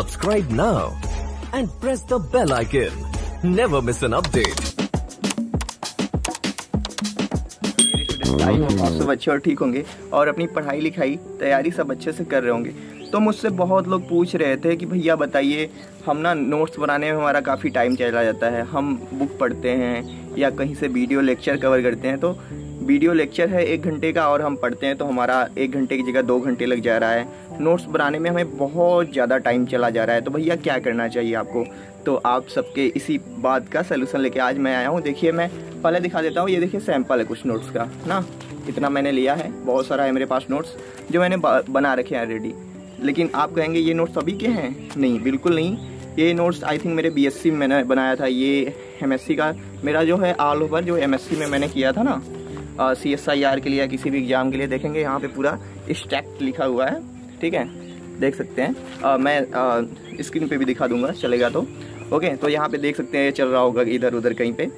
Subscribe now and press the bell icon. Never miss an update. आप सब अच्छे और ठीक होंगे और अपनी पढ़ाई लिखाई तैयारी सब अच्छे से कर रहे होंगे तो मुझसे बहुत लोग पूछ रहे थे कि भैया बताइए, हम ना नोट्स बनाने में हमारा काफ़ी टाइम चला जाता है हम बुक पढ़ते हैं या कहीं से वीडियो लेक्चर कवर करते हैं तो वीडियो लेक्चर है एक घंटे का और हम पढ़ते हैं तो हमारा एक घंटे की जगह दो घंटे लग जा रहा है नोट्स बनाने में हमें बहुत ज़्यादा टाइम चला जा रहा है। तो भैया, क्या करना चाहिए आपको? तो आप सबके इसी बात का सोल्यूशन लेके आज मैं आया हूँ। देखिए, मैं पहले दिखा देता हूँ। ये देखिए सैंपल है कुछ नोट्स का, ना? इतना मैंने लिया है। बहुत सारा है मेरे पास नोट्स जो मैंने बना रखे हैं ऑलरेडी लेकिन आप कहेंगे, ये नोट्स अभी के हैं? नहीं, बिल्कुल नहीं। ये नोट्स आई थिंक मेरे बीएससी में मैंने बनाया था। ये एमएससी का मेरा जो है ऑल ओवर जो एमएससी में मैंने किया था ना सी एस आई आर के लिए या किसी भी एग्ज़ाम के लिए, देखेंगे, यहाँ पे पूरा स्टैक्ट लिखा हुआ है। ठीक है? देख सकते हैं। आ, मैं स्क्रीन पे भी दिखा दूँगा चलेगा तो। ओके तो यहाँ पे देख सकते हैं ये चल रहा होगा इधर उधर कहीं पे।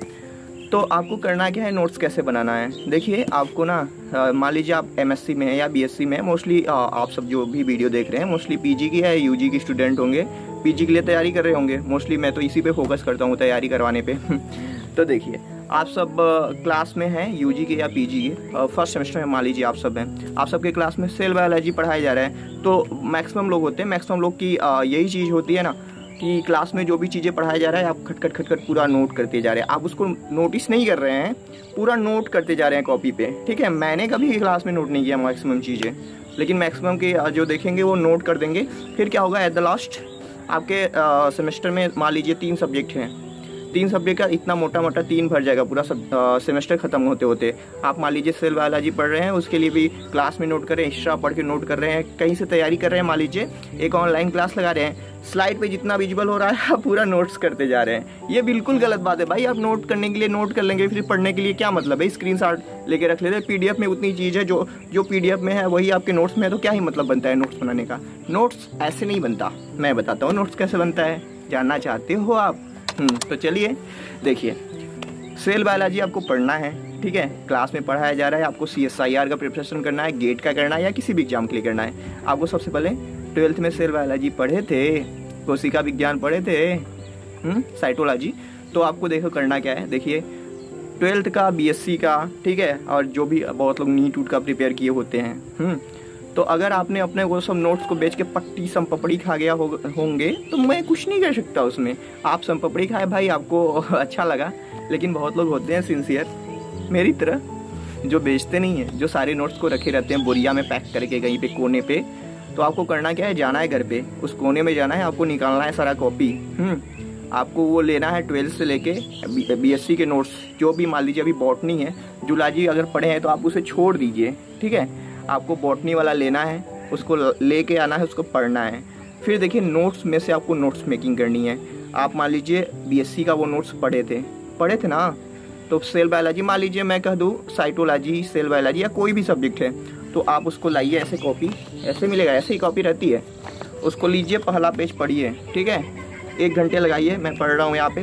तो आपको करना क्या है नोट्स कैसे बनाना है? देखिए आपको ना मान लीजिए आप एमएससी में है या बीएससी में है मोस्टली आप सब जो भी वीडियो देख रहे हैं मोस्टली पीजी की है यूजी की स्टूडेंट होंगे। पीजी के लिए तैयारी कर रहे होंगे। मोस्टली मैं तो इसी पे फोकस करता हूँ तैयारी करवाने पे। तो देखिए आप सब क्लास में हैं यूजी के या पीजी के? फ़र्स्ट सेमेस्टर में मान लीजिए आप सब हैं। आप सबके क्लास में सेल बायोलॉजी पढ़ाया जा रहा है। तो मैक्सिमम लोग होते हैं। मैक्सिमम लोग की यही चीज़ होती है ना कि क्लास में जो भी चीज़ें पढ़ाया जा रहा है, आप खटखट खटखट पूरा नोट करते जा रहे हैं। आप उसको नोटिस नहीं कर रहे हैं। पूरा नोट करते जा रहे हैं कॉपी पे। ठीक है? मैंने कभी क्लास में नोट नहीं किया मैक्सिमम चीज़ें। लेकिन मैक्सिमम के जो देखेंगे वो नोट कर देंगे। फिर क्या होगा? एट द लास्ट आपके सेमेस्टर में मान लीजिए तीन सब्जेक्ट हैं। तीन सब्जेक्ट का इतना मोटा मोटा तीन भर जाएगा, पूरा सब सेमेस्टर खत्म होते होते। आप मान लीजिए सेल बायोलॉजी पढ़ रहे हैं, उसके लिए भी क्लास में नोट करें एक्स्ट्रा पढ़ के नोट कर रहे हैं, कहीं से तैयारी कर रहे हैं, मान लीजिए, एक ऑनलाइन क्लास लगा रहे हैं स्लाइड पे जितना विजिबल हो रहा है, आप पूरा नोट्स करते जा रहे हैं। ये बिल्कुल गलत बात है भाई, आप नोट करने के लिए नोट कर लेंगे, फिर पढ़ने के लिए क्या मतलब है? स्क्रीन लेके रख लेते पीडीएफ में उतनी चीज़ है जो जो पीडीएफ में है, वही आपके नोट्स में है तो क्या ही मतलब बनता है नोट्स बनाने का? नोट्स ऐसे नहीं बनता, मैं बताता हूँ नोट्स कैसे बनता है? जानना चाहते हो आप? तो चलिए देखिए। सेल बायोलॉजी आपको पढ़ना है ठीक है? क्लास में पढ़ाया जा रहा है आपको सी एस आई आर का प्रिपरेशन करना है गेट का करना है या किसी भी एग्ज़ाम के लिए करना है। आपको सबसे पहले ट्वेल्थ में सेल बायोलॉजी पढ़े थे कोशिका विज्ञान पढ़े थे साइटोलॉजी हम्म, तो आपको देखो करना क्या है। देखिए ट्वेल्थ का बीएससी का ठीक है? और जो भी बहुत लोग नीट उट का प्रिपेयर किए होते हैं हम्म, तो अगर आपने अपने वो सब नोट्स को बेच के पट्टी सम पपड़ी खा गया हो, होंगे तो मैं कुछ नहीं कर सकता उसमें। आप सम पपड़ी खाए भाई आपको अच्छा लगा लेकिन बहुत लोग होते हैं सिंसियर मेरी तरह जो बेचते नहीं है जो सारे नोट्स को रखे रहते हैं बोरिया में पैक करके कहीं पे कोने पे तो आपको करना क्या है? जाना है घर पे। उस कोने में जाना है आपको निकालना है सारा कॉपी हम्म, आपको वो लेना है ट्वेल्थ से लेके बीएससी के नोट्स जो भी मान लीजिए अभी बॉटनी है जुलाजी अगर पढ़े हैं तो आप उसे छोड़ दीजिए ठीक है? आपको बॉटनी वाला लेना है, उसको ले लेके आना है, उसको पढ़ना है। फिर देखिए नोट्स में से आपको नोट्स मेकिंग करनी है। आप मान लीजिए बीएससी का वो नोट्स पढ़े थे। पढ़े थे ना? तो सेल बायोलॉजी मान लीजिए मैं कह दूँ साइटोलॉजी सेल बायोलॉजी या कोई भी सब्जेक्ट है तो आप उसको लाइए ऐसे कॉपी ऐसे मिलेगा, ऐसे ही कॉपी रहती है। उसको लीजिए, पहला पेज पढ़िए, ठीक है? एक घंटे लगाइए, मैं पढ़ रहा हूँ यहाँ पे।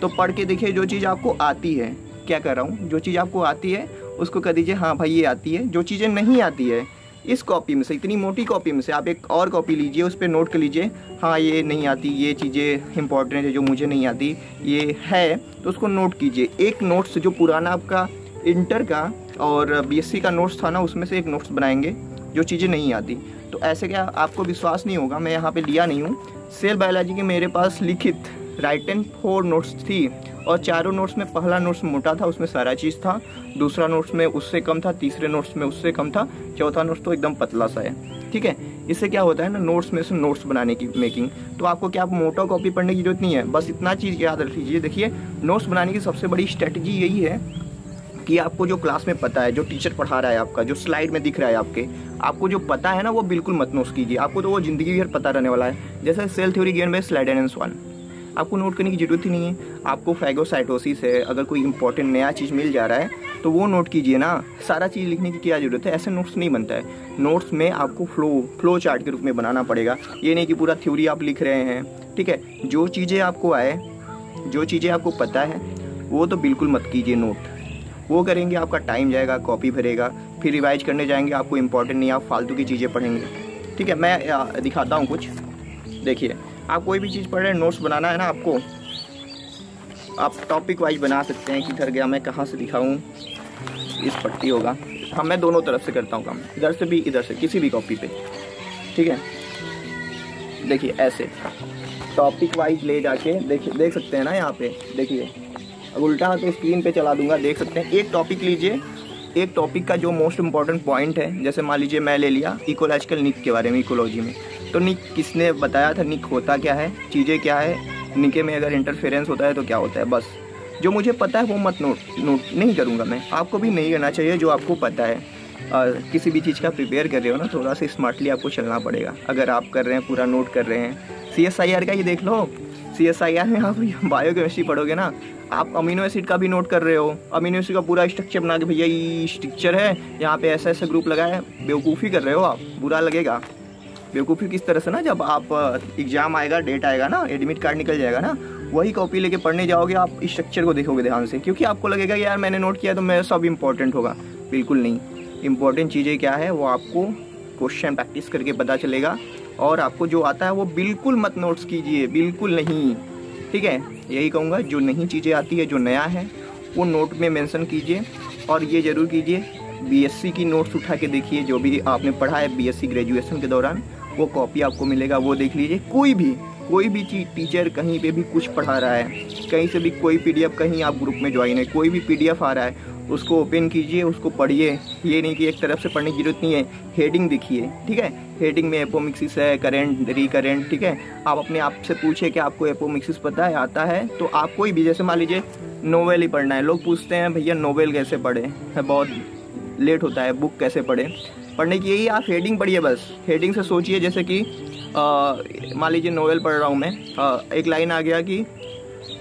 तो पढ़ के देखिए, जो चीज़ आपको आती है, क्या कर रहा हूँ? जो चीज़ आपको आती है उसको कह दीजिए हाँ भाई, ये आती है। जो चीज़ें नहीं आती है, इस कॉपी में से, इतनी मोटी कॉपी में से, आप एक और कॉपी लीजिए, उस पर नोट कर लीजिए हाँ ये नहीं आती, ये चीज़ें इंपॉर्टेंट है, जो मुझे नहीं आती, ये है। तो उसको नोट कीजिए। एक नोट्स जो पुराना आपका इंटर का और बीएससी का नोट्स था ना, उसमें से एक नोट्स बनाएँगे, जो चीज़ें नहीं आती। तो ऐसे क्या आपको विश्वास नहीं होगा? मैं यहाँ पे लिया नहीं हूँ। सेल बायोलॉजी के मेरे पास लिखित राइट एंड फोर नोट्स थी और चारों नोट्स में पहला नोट्स मोटा था, उसमें सारा चीज़ था। दूसरा नोट्स में उससे कम था, तीसरे नोट्स में उससे कम था। चौथा नोट्स तो एकदम पतला सा है। ठीक है? इससे क्या होता है ना नोट्स में से नोट्स बनाने की मेकिंग तो आपको क्या, आप मोटा कॉपी पढ़ने की ज़रूरत नहीं है। बस इतना चीज़ याद रख लीजिए। देखिए नोट्स बनाने की सबसे बड़ी स्ट्रेटजी यही है कि आपको जो क्लास में पता है, जो टीचर पढ़ा रहा है आपका, जो स्लाइड में दिख रहा है आपके, आपको जो पता है ना, वो बिल्कुल मत नोट कीजिए। आपको तो वो ज़िंदगी भर पता रहने वाला है। जैसे सेल थ्योरी गेन में स्लाइड एंड वन आपको नोट करने की ज़रूरत ही नहीं है। आपको फैगोसाइटोसिस है, अगर कोई इंपॉर्टेंट नया चीज़ मिल जा रहा है तो वो नोट कीजिए ना। सारा चीज़ लिखने की क्या ज़रूरत है? ऐसे नोट्स नहीं बनता है। नोट्स में आपको फ्लो फ्लो चार्ट के रूप में बनाना पड़ेगा। ये नहीं कि पूरा थ्योरी आप लिख रहे हैं, ठीक है? जो चीज़ें आपको आए, जो चीज़ें आपको पता है, वो तो बिल्कुल मत कीजिए नोट वो करेंगे, आपका टाइम जाएगा कॉपी भरेगा, फिर रिवाइज करने जाएँगे, आपको इंपॉर्टेंट नहीं, आप फालतू की चीज़ें पढ़ेंगे। ठीक है, मैं दिखाता हूँ कुछ। देखिए आप कोई भी चीज़ पढ़ रहे हैं नोट्स बनाना है ना आपको, आप टॉपिक वाइज बना सकते हैं कि घर गया मैं कहाँ से दिखाऊँ इस पट्टी होगा। हाँ मैं दोनों तरफ़ से करता हूँ काम, इधर से भी, इधर से, किसी भी कॉपी पे, ठीक है? देखिए, ऐसे। टॉपिक वाइज ले जाके देखिए देख सकते हैं ना यहाँ पे, देखिए। अब उल्टा तो स्क्रीन पे चला दूँगा, देख सकते हैं। एक टॉपिक लीजिए, एक टॉपिक का जो मोस्ट इंपॉर्टेंट पॉइंट है, जैसे मान लीजिए मैं ले लिया इकोलॉजिकल निक के बारे में इकोलॉजी में। तो निक किसने बताया था? निक होता क्या है? चीज़ें क्या है? निके में अगर इंटरफेरेंस होता है तो क्या होता है? बस। जो मुझे पता है वो मत नोट नोट नहीं करूँगा मैं। आपको भी नहीं करना चाहिए जो आपको पता है। और किसी भी चीज़ का प्रिपेयर कर रहे हो ना, थोड़ा सा स्मार्टली आपको चलना पड़ेगा। अगर आप कर रहे हैं, पूरा नोट कर रहे हैं। सी एस आई आर का ये देख लो। सी एस आई आर में आप बायो केमिस्ट्री पढ़ोगे ना, आप अमीनो एसिड का भी नोट कर रहे हो। अमीनो एसिड का पूरा स्ट्रक्चर बना के, भैया, ये स्ट्रक्चर है। यहाँ पे ऐसा ऐसा ग्रुप लगा है। बेवकूफ़ी कर रहे हो आप। बुरा लगेगा। बेवकूफ़ी किस तरह से ना जब आप एग्ज़ाम आएगा डेट आएगा ना एडमिट कार्ड निकल जाएगा ना, वही कॉपी लेके पढ़ने जाओगे, आप इस स्ट्रक्चर को देखोगे ध्यान से। क्योंकि आपको लगेगा यार मैंने नोट किया तो मेरा सब इंपॉर्टेंट होगा। बिल्कुल नहीं। इंपॉर्टेंट चीज़ें क्या है, वो आपको क्वेश्चन प्रैक्टिस करके पता चलेगा और आपको जो आता है वो बिल्कुल मत नोट्स कीजिए, बिल्कुल नहीं। ठीक है? यही कहूँगा, जो नई चीज़ें आती है, जो नया है, वो नोट में मेंशन कीजिए और ये ज़रूर कीजिए बीएससी की नोट्स उठा के देखिए, जो भी आपने पढ़ा है बीएससी ग्रेजुएशन के दौरान। वो कॉपी आपको मिलेगा, वो देख लीजिए। कोई भी कोई भी चीज़ टीचर कहीं पे भी कुछ पढ़ा रहा है, कहीं से भी कोई पीडीएफ कहीं आप ग्रुप में ज्वाइन है, कोई भी पीडीएफ आ रहा है, उसको ओपन कीजिए, उसको पढ़िए। ये नहीं कि एक तरफ़ से पढ़ने की ज़रूरत नहीं है हेडिंग देखिए, ठीक है? हेडिंग में एपोमिक्सिस है करेंट रिकरेंट ठीक है? आप अपने आप से पूछे कि आपको एपोमिक्सिस पता है, आता है तो आप कोई भी, जैसे मान लीजिए नोवेल ही पढ़ना है। लोग पूछते हैं, भैया नोवेल कैसे पढ़े? बहुत लेट होता है बुक कैसे पढ़े? पढ़ने की यही आप हेडिंग पढ़िए बस। हेडिंग से सोचिए जैसे कि मान लीजिए नोवेल पढ़ रहा हूँ मैं। आ, एक लाइन आ गया कि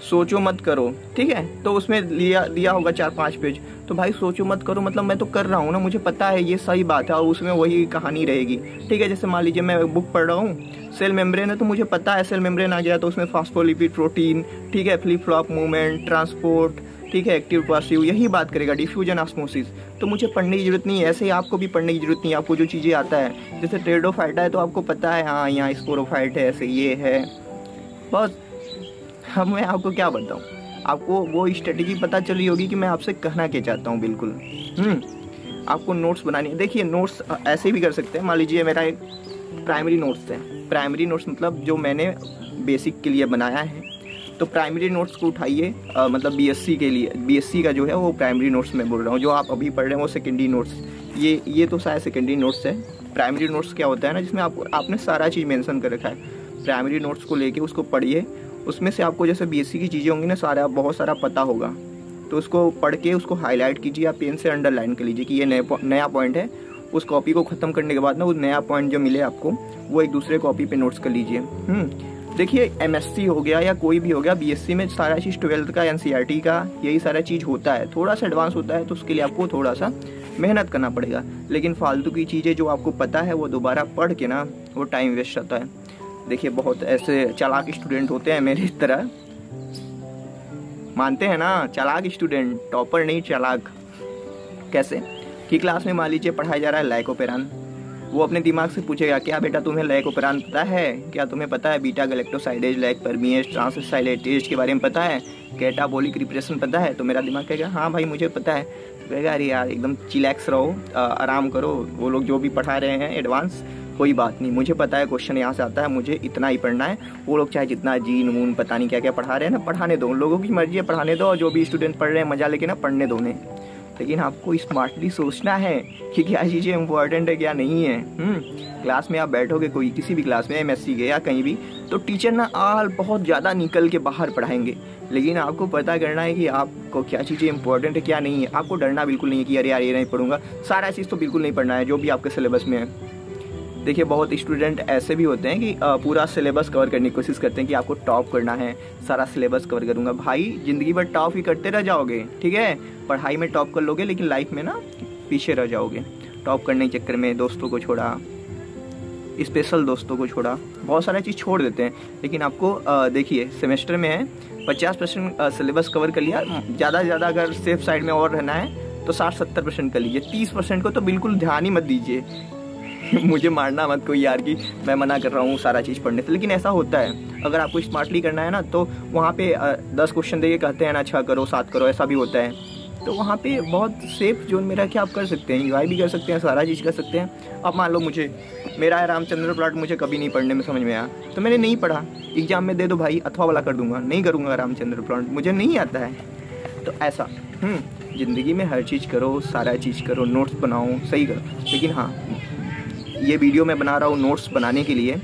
सोचो मत करो ठीक है? तो उसमें लिया दिया होगा चार पाँच पेज तो भाई सोचो मत करो मतलब मैं तो कर रहा हूँ ना मुझे पता है ये सही बात है और उसमें वही कहानी रहेगी। ठीक है जैसे मान लीजिए मैं बुक पढ़ रहा हूँ सेल मेम्ब्रेन है तो मुझे पता है सेल मेम्ब्रेन आ गया तो उसमें फास्फोलिपिड प्रोटीन ठीक है फ्लिप फ्लॉप मूवमेंट ट्रांसपोर्ट ठीक है एक्टिव पासिव यही बात करेगा डिफ्यूजन ऑस्मोसिस तो मुझे पढ़ने की ज़रूरत नहीं है ऐसे ही आपको भी पढ़ने की ज़रूरत नहीं है आपको जो चीज़ें आता है जैसे ट्रेडोफाइटा है तो आपको पता है हाँ यहाँ स्पोरोफाइट है ऐसे ये है। बस अब मैं आपको क्या बताऊँ? आपको वो स्ट्रेटेजी पता चली होगी कि मैं आपसे कहना क्या चाहता हूँ बिल्कुल। हम्म, आपको नोट्स बनानी है। देखिए नोट्स ऐसे भी कर सकते हैं। मान लीजिए मेरा एक प्राइमरी नोट्स है। प्राइमरी नोट्स मतलब जो मैंने बेसिक के लिए बनाया है। तो प्राइमरी नोट्स को उठाइए मतलब बीएससी के लिए। बीएससी का जो है वो प्राइमरी नोट्स में बोल रहा हूँ। जो आप अभी पढ़ रहे हैं वो सेकेंडरी नोट्स ये ये तो शायद सेकेंडरी नोट्स है। प्राइमरी नोट्स क्या होता है ना जिसमें आपको आपने सारा चीज़ मेंशन कर रखा है। प्राइमरी नोट्स को लेके उसको पढ़िए। उसमें से आपको जैसे बीएससी की चीज़ें होंगी ना सारा बहुत सारा पता होगा। तो उसको पढ़ के उसको हाईलाइट कीजिए या पेन से अंडरलाइन कर लीजिए कि ये नया नया पॉइंट है। उस कॉपी को ख़त्म करने के बाद ना वो नया पॉइंट जो मिले आपको वो एक दूसरे कॉपी पे नोट्स कर लीजिए। हम्म, देखिए एमएससी हो गया या कोई भी हो गया बीएससी में सारा चीज़ ट्वेल्थ का एनसीईआरटी e का, यही सारा चीज़ होता है। थोड़ा सा एडवांस होता है तो उसके लिए आपको थोड़ा सा मेहनत करना पड़ेगा। लेकिन फालतू की चीज़ें जो आपको पता है, वो दोबारा पढ़ के ना, वो टाइम वेस्ट रहता है। देखिए, बहुत ऐसे चालाक स्टूडेंट होते हैं मेरी तरह। मानते हैं ना, चालाक स्टूडेंट टॉपर नहीं, चालाक। कैसे? कि क्लास में मान लीजिए, पढ़ाया जा रहा है, लाइकोपेरान। वो अपने दिमाग से पूछेगा, क्या बेटा तुम्हें लैक उपरांत पता है? क्या तुम्हें पता है beta galactosidase lac permease transacetylase के बारे में पता है? कैटाबोलिक रिप्रेशन पता है? तो मेरा दिमाग कहेगा हाँ भाई, मुझे पता है। कहेगा, अरे यार, एकदम चिलैक्स रहो आराम करो। वो लोग जो भी पढ़ा रहे हैं एडवांस कोई बात नहीं। मुझे पता है क्वेश्चन यहाँ से आता है, मुझे इतना ही पढ़ना है। वो लोग चाहे जितना जीन वून पता नहीं क्या क्या पढ़ा रहे हैं ना, पढ़ाने दो। उन लोगों की मर्ज़ी है, पढ़ाने दो। और जो भी स्टूडेंट पढ़ रहे हैं, मज़ा लेके ना पढ़ने दो उन्हें। लेकिन आपको स्मार्टली सोचना है कि क्या चीज़ें इंपॉर्टेंट है क्या नहीं है। क्लास हम्म, में आप बैठोगे कोई किसी भी क्लास में एम एस के या कहीं भी तो टीचर ना आल बहुत ज़्यादा निकल के बाहर पढ़ाएँगे। लेकिन आपको पता करना है कि आपको क्या चीज़ें इंपॉर्टेंट है क्या नहीं है। आपको डरना बिल्कुल नहीं है कि अरे यार ये नहीं पढ़ूँगा। सारा चीज़ तो बिल्कुल नहीं पढ़ना है जो भी आपके सिलेबस में है। देखिए, बहुत स्टूडेंट ऐसे भी होते हैं कि पूरा सिलेबस कवर करने की कोशिश करते हैं कि आपको टॉप करना है, सारा सिलेबस कवर करूँगा। भाई, ज़िंदगी भर टॉप ही करते रह जाओगे, ठीक है? पढ़ाई में टॉप कर लोगे, लेकिन लाइफ में ना पीछे रह जाओगे। टॉप करने के चक्कर में दोस्तों को छोड़ा स्पेशल दोस्तों को छोड़ा, बहुत सारा चीज़ छोड़ देते हैं। लेकिन आपको देखिए सेमेस्टर में है, पचास परसेंट सिलेबस कवर कर लिया, ज़्यादा से ज़्यादा अगर सेफ़ साइड में और रहना है तो साठ सत्तर परसेंट कर लीजिए। तीस परसेंट को तो बिल्कुल ध्यान ही मत दीजिए। मुझे मारना मत कोई यार कि, मैं मना कर रहा हूँ सारा चीज़ पढ़ने से। लेकिन ऐसा होता है। अगर आपको स्मार्टली करना है ना तो वहाँ पे दस क्वेश्चन देके कहते हैं ना छः करो, सात करो, ऐसा भी होता है। तो वहाँ पे बहुत सेफ़ जोन में रह के आप कर सकते हैं। यूआई भी कर सकते हैं, सारा चीज़ कर सकते हैं। अब मान लो मुझे, मेरा है रामचंद्र प्लाट, मुझे कभी नहीं पढ़ने में समझ में आया। तो मैंने नहीं पढ़ा। एग्ज़ाम में दे दो भाई, अथवा वाला कर दूँगा। नहीं करूँगा रामचंद्र प्लाट, मुझे नहीं आता है। तो ऐसा हम्म ज़िंदगी में हर चीज़ करो, सारा चीज़ करो नोट्स बनाओ, सही करो। लेकिन हाँ ये वीडियो मैं बना रहा हूँ नोट्स बनाने के लिए।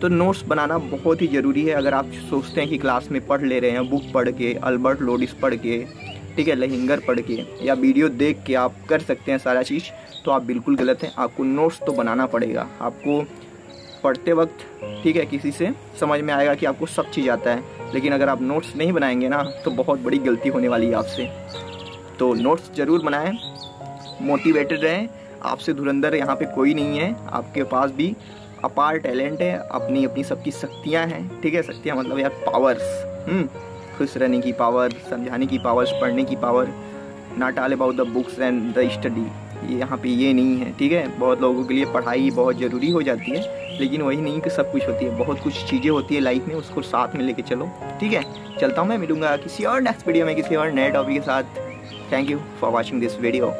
तो नोट्स बनाना बहुत ही ज़रूरी है। अगर आप सोचते हैं कि क्लास में पढ़ ले रहे हैं, बुक पढ़ के, अल्बर्ट लोडिस पढ़ के, ठीक है, लहिंगर पढ़ के, या वीडियो देख के आप कर सकते हैं सारा चीज़ तो आप बिल्कुल गलत हैं। आपको नोट्स तो बनाना पड़ेगा। आपको पढ़ते वक्त, ठीक है, किसी से समझ में आएगा कि आपको सब चीज़ आता है। लेकिन अगर आप नोट्स नहीं बनाएँगे ना तो बहुत बड़ी गलती होने वाली है आपसे। तो नोट्स ज़रूर बनाएँ, मोटिवेटेड रहें आपसे धुरंधर यहाँ पे कोई नहीं है। आपके पास भी अपार टैलेंट है, अपनी अपनी सबकी शक्तियाँ हैं। ठीक है, शक्तियाँ मतलब यार पावर्स खुश रहने की पावर समझाने की पावर्स पढ़ने की power not all about the books and the study ये यहाँ पे ये नहीं है, ठीक है? बहुत लोगों के लिए पढ़ाई बहुत ज़रूरी हो जाती है, लेकिन वही नहीं कि सब कुछ होती है। बहुत कुछ चीज़ें होती है लाइफ में, उसको साथ में लेके चलो। ठीक है? चलता हूँ मैं, मिलूँगा किसी और नेक्स्ट वीडियो में, किसी और नए टॉपिक के साथ। Thank you for watching this video